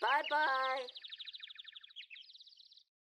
Bye bye.